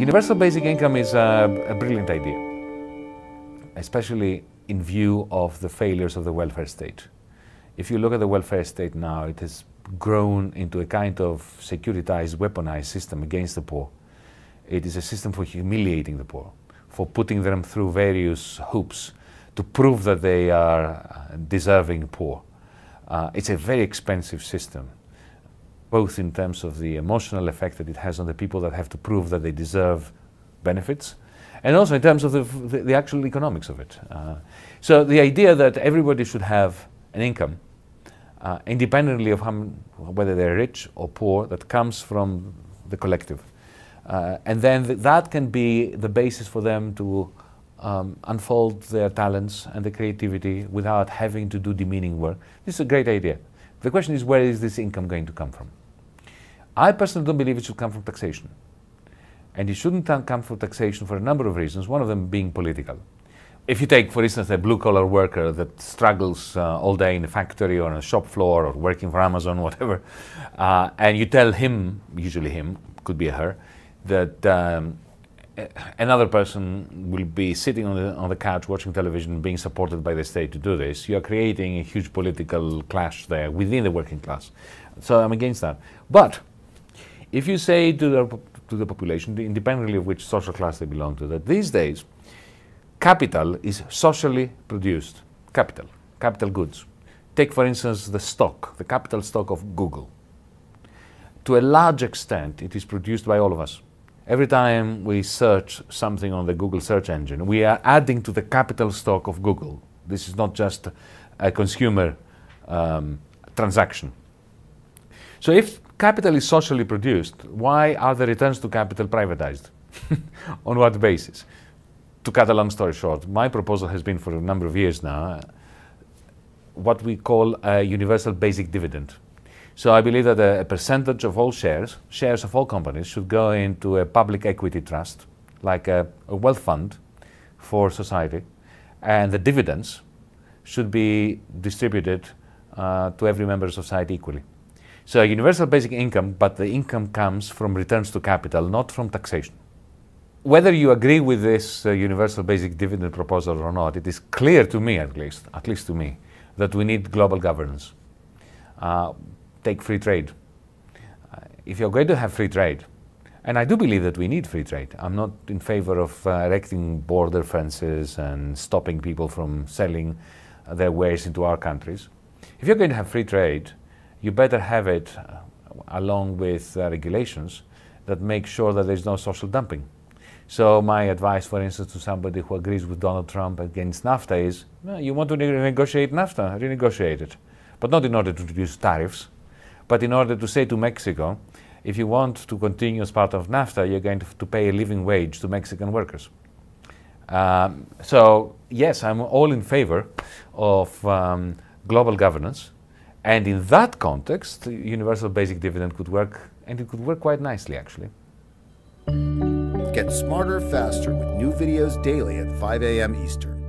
Universal basic income is a, a brilliant idea, especially in view of the failures of the welfare state. If you look at the welfare state now, it has grown into a kind of securitized, weaponized system against the poor. It is a system for humiliating the poor, for putting them through various hoops to prove that they are deserving poor. Uh, it's a very expensive system, both in terms of the emotional effect that it has on the people that have to prove that they deserve benefits, and also in terms of the, the, the actual economics of it. Uh, so the idea that everybody should have an income, uh, independently of how, whether they're rich or poor, that comes from the collective. Uh, and then th that can be the basis for them to um, unfold their talents and their creativity without having to do demeaning work. This is a great idea. The question is where is this income going to come from? I personally don't believe it should come from taxation. And it shouldn't come from taxation for a number of reasons, one of them being political. If you take, for instance, a blue collar worker that struggles uh, all day in a factory or on a shop floor or working for Amazon, whatever, uh, and you tell him, usually him, could be her, that um, another person will be sitting on the, on the couch watching television being supported by the state to do this, you're creating a huge political clash there within the working class. So I'm against that. But if you say to the, to the population, independently of which social class they belong to, that these days capital is socially produced, capital, capital goods. Take, for instance, the stock, the capital stock of Google. To a large extent, it is produced by all of us Every time we search something on the Google search engine, we are adding to the capital stock of Google. This is not just a consumer um, transaction. So if capital is socially produced, why are the returns to capital privatized? on what basis? To cut a long story short, my proposal has been for a number of years now what we call a universal basic dividend. So I believe that a, percentage of all shares, shares of all companies, should go into a public equity trust, like a, a wealth fund for society, and the dividends should be distributed uh, to every member of society equally. So a universal basic income, but the income comes from returns to capital, not from taxation. Whether you agree with this uh, universal basic dividend proposal or not, it is clear to me, at least, at least to me, that we need global governance. Uh, take free trade. Uh, if you're going to have free trade, and I do believe that we need free trade. I'm not in favor of uh, erecting border fences and stopping people from selling uh, their wares into our countries. If you're going to have free trade, you better have it uh, along with uh, regulations that make sure that there's no social dumping. So my advice, for instance, to somebody who agrees with Donald Trump against NAFTA is, well, you want to renegotiate NAFTA, renegotiate it. But not in order to reduce tariffs, but in order to say to Mexico, if you want to continue as part of NAFTA, you're going to, to pay a living wage to Mexican workers. Um, so, yes, I'm all in favor of um, global governance. And in that context, universal basic dividend could work, and it could work quite nicely, actually. Get smarter faster with new videos daily at 5 a.m. Eastern.